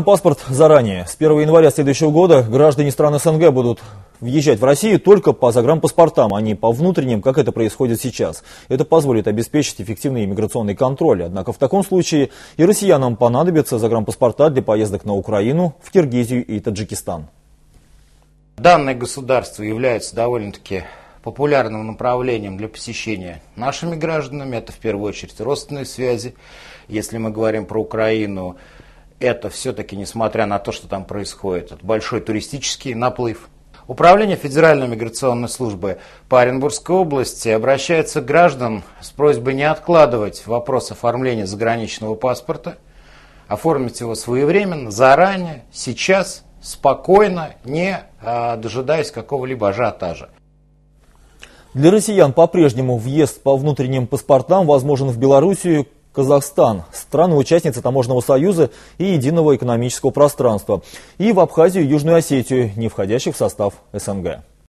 Паспорт заранее. С 1 января следующего года граждане стран СНГ будут въезжать в Россию только по загранпаспортам, а не по внутренним, как это происходит сейчас. Это позволит обеспечить эффективный иммиграционный контроль. Однако в таком случае и россиянам понадобятся загранпаспорта для поездок на Украину, в Киргизию и Таджикистан. Данное государство является довольно-таки популярным направлением для посещения нашими гражданами. Это в первую очередь родственные связи. Если мы говорим про Украину, это все-таки, несмотря на то, что там происходит, большой туристический наплыв. Управление Федеральной миграционной службы по Оренбургской области обращается к гражданам с просьбой не откладывать вопрос оформления заграничного паспорта, оформить его своевременно, заранее, сейчас, спокойно, не а, дожидаясь какого-либо ажиотажа. Для россиян по-прежнему въезд по внутренним паспортам возможен в Белоруссию, Казахстан, страны-участницы Таможенного союза и единого экономического пространства, и в Абхазию и Южную Осетию, не входящих в состав СНГ.